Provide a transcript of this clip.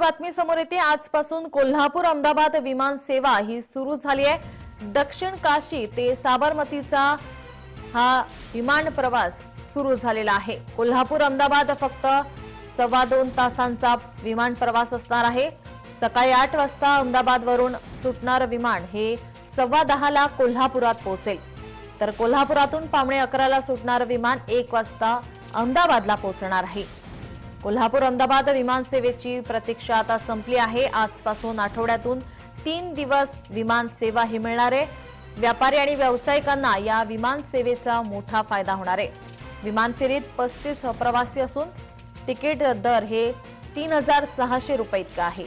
बातमी समोर येते. आजपासून कोल्हापूर अहमदाबाद विमान सेवा ही सुरू झाली आहे. दक्षिण काशी ते साबरमतीचा हा विमान प्रवास सुरू झालेला आहे. कोल्हापूर अहमदाबाद फक्त सव्वा दोन तासांचा विमान प्रवास असणार आहे. सकाळी आठ वाजता अहमदाबादवरून सुटणारं विमान हे सव्वा दहाला कोल्हापुरात पोहोचेल. तर कोल्हापुरातून पावणे अकराला सुटणारं विमान एक वाजता अहमदाबादला पोहोचणार आहे. कोल्हापूर अहमदाबाद विमानसेवेची प्रतीक्षा आता संपली आहे. आजपासून आठवड्यातून तीन दिवस विमान सेवा ही मिळणार आहे. व्यापारी आणि व्यावसायिकांना या विमानसेवेचा मोठा फायदा होणार आहे. विमान फेरीत पस्तीस प्रवासी असून तिकीट दर हे तीन हजार सहाशे रुपये इतकं आहे.